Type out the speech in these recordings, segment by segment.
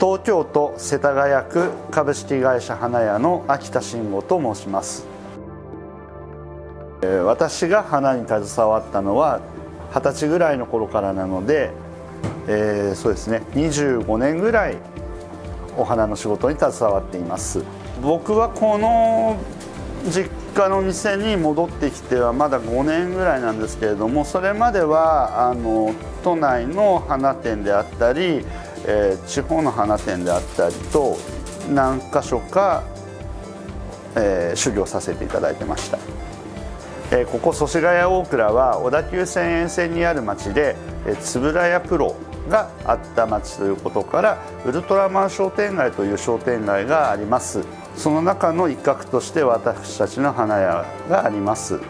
東京都世田谷区株式会社花屋の秋田慎吾と申します。私が花に携わったのは二十歳ぐらいの頃からなので、えー、そうですね25年ぐらいお花の仕事に携わっています。僕はこの実家の店に戻ってきてはまだ5年ぐらいなんですけれどもそれまではあの都内の花店であったり、えー、地方の花店であったりと何箇所か、えー、修行させていただいてました。えー、ここ祖師ヶ谷大倉は小田急線沿線にある町で、えー、円谷プロがあった町ということからウルトラマン商店街という商店街がありますその中の一角として私たちの花屋があります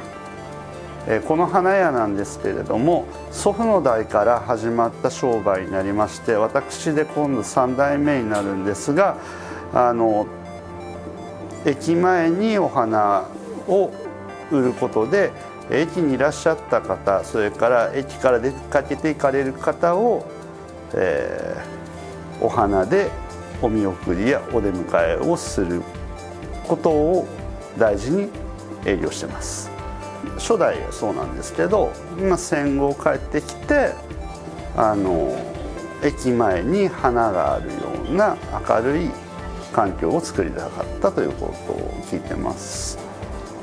この花屋なんですけれども祖父の代から始まった商売になりまして私で今度3代目になるんですがあの駅前にお花を売ることで駅にいらっしゃった方それから駅から出かけて行かれる方を、えー、お花でお見送りやお出迎えをすることを大事に営業してます。初代はそうなんですけど、ま、戦後帰ってきてあの駅前に花があるような明るい環境を作りたかったということを聞いてます。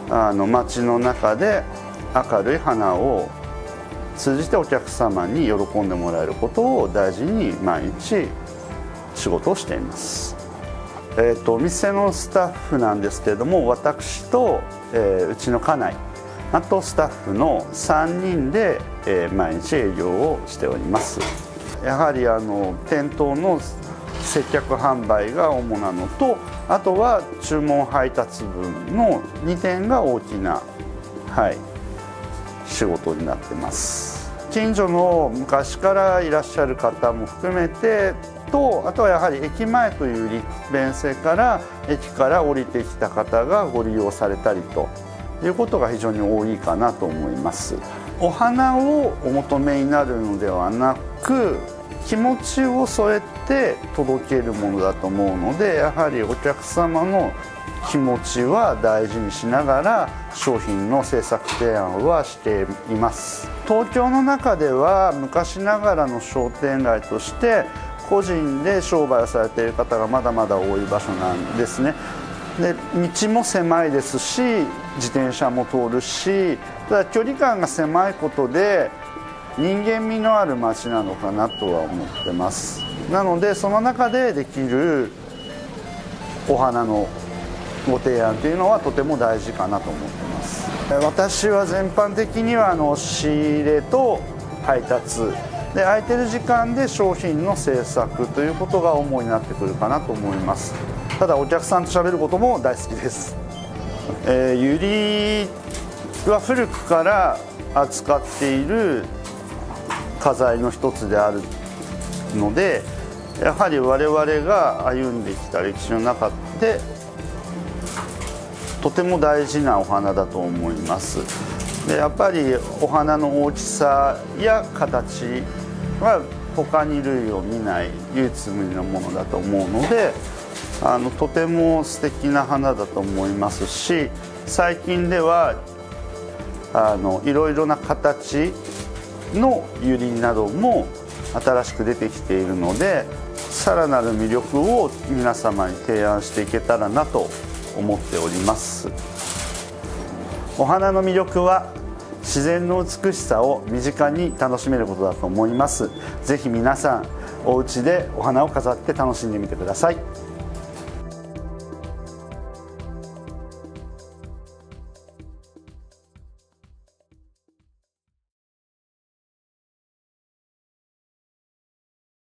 あの街の中で明るい花を通じてお客様に喜んでもらえることを大事に毎日仕事をしています。えーと、お店のスタッフなんですけれども私と、えー、うちの家内あとスタッフの3人で、え、毎日営業をしております。やはりあの店頭の接客販売が主なのとあとは注文配達分の2点が大きな、はい、仕事になってます。近所の昔からいらっしゃる方も含めてとあとはやはり駅前という利便性から駅から降りてきた方がご利用されたりということが非常に多いかなと思います。お花をお求めになるのではなく気持ちを添えて届けるものだと思うのでやはりお客様の気持ちは大事にしながら商品の制作提案はしています。東京の中では昔ながらの商店街として個人で商売をされている方がまだまだ多い場所なんですね。で道も狭いですし自転車も通るしただ距離感が狭いことで人間味のある街なのかなとは思ってます。なのでその中でできるお花のご提案というのはとても大事かなと思ってます。私は全般的にはあの仕入れと配達。で空いてる時間で商品の制作ということが主になってくるかなと思います。ただお客さんと喋ることも大好きです、えー、ユリは古くから扱っている家財の一つであるのでやはり我々が歩んできた歴史の中でとても大事なお花だと思います。でやっぱりお花の大きさや形は他に類を見ない唯一無二のものだと思うのであのとても素敵な花だと思いますし最近ではあのいろいろな形のユリなども新しく出てきているのでさらなる魅力を皆様に提案していけたらなと思っております。お花の魅力は自然の美しさを身近に楽しめることだと思います。是非皆さんお家でお花を飾って楽しんでみてください。